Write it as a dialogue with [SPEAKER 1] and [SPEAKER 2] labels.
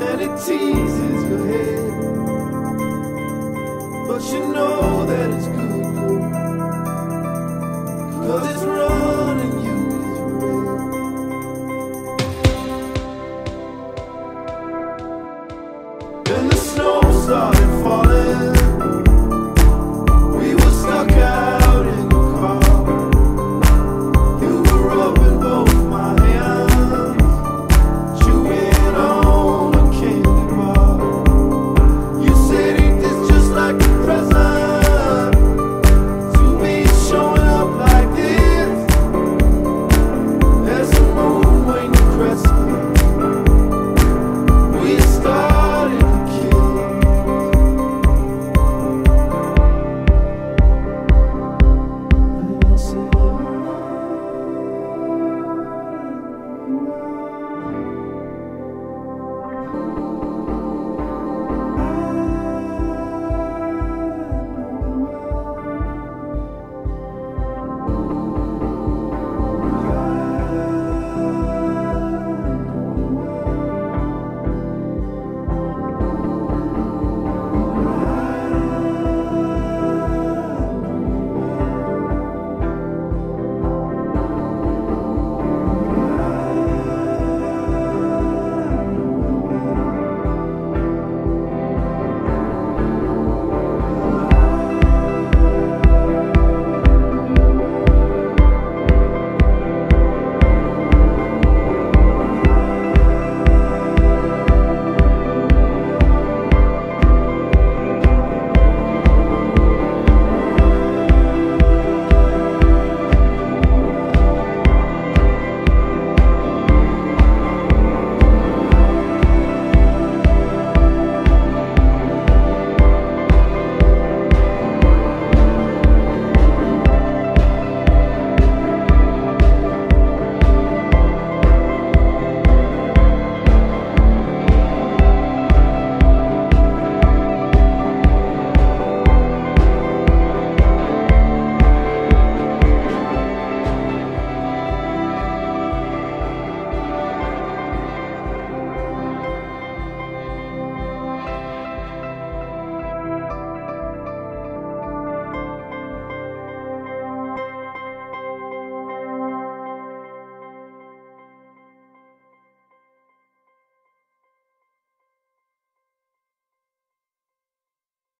[SPEAKER 1] and it teases your head. But you know that it's